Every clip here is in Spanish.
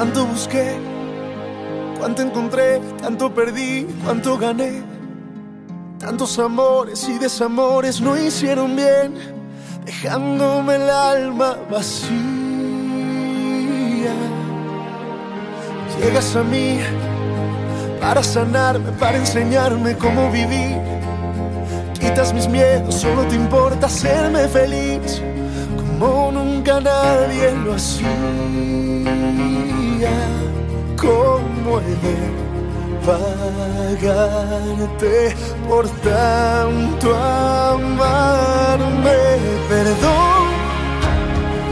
Tanto busqué, cuánto encontré, tanto perdí, cuánto gané. Tantos amores y desamores no hicieron bien, dejándome el alma vacía. Llegas a mí para sanarme, para enseñarme cómo vivir. Quitas mis miedos, solo te importa hacerme feliz, como nunca nadie lo hacía. ¿Cómo he de pagarte por tanto amarme? Perdón,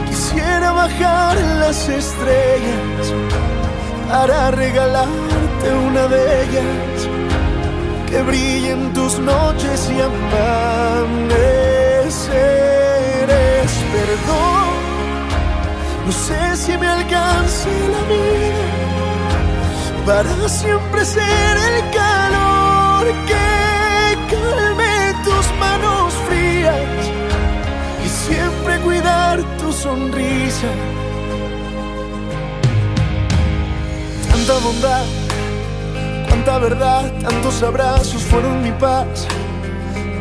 quisiera bajar las estrellas para regalarte una de ellas que brille en tus noches y amaneceres. Perdón, no sé si me alcance la vida para siempre ser el calor que calme tus manos frías y siempre cuidar tu sonrisa. Tanta bondad, cuánta verdad, tantos abrazos fueron mi paz.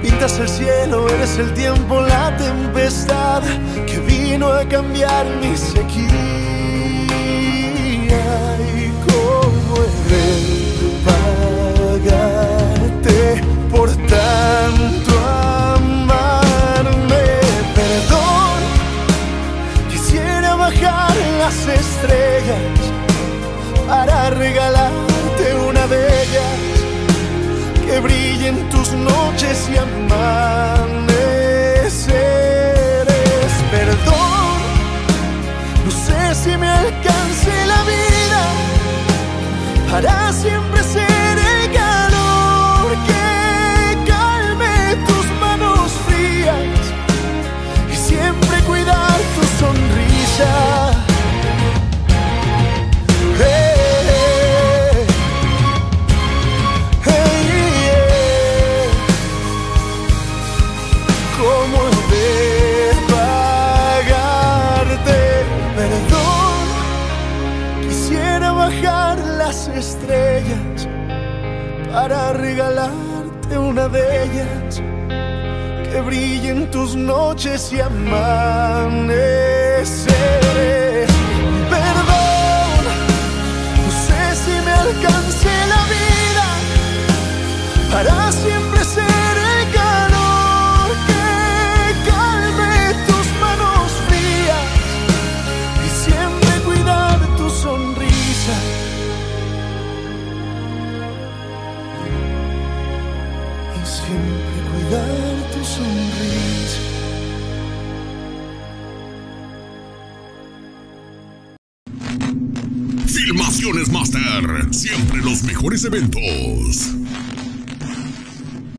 Pintas el cielo, eres el tiempo, la tempestad que vino a cambiar mi sequía. Bajar las estrellas para regalarte una de ellas que brille en tus noches y amaneceres. Perdón, no sé si me alcance la vida para siempre ser las estrellas para regalarte una de ellas que brille en tus noches y amaneceres. Filmaciones Master. Siempre los mejores eventos.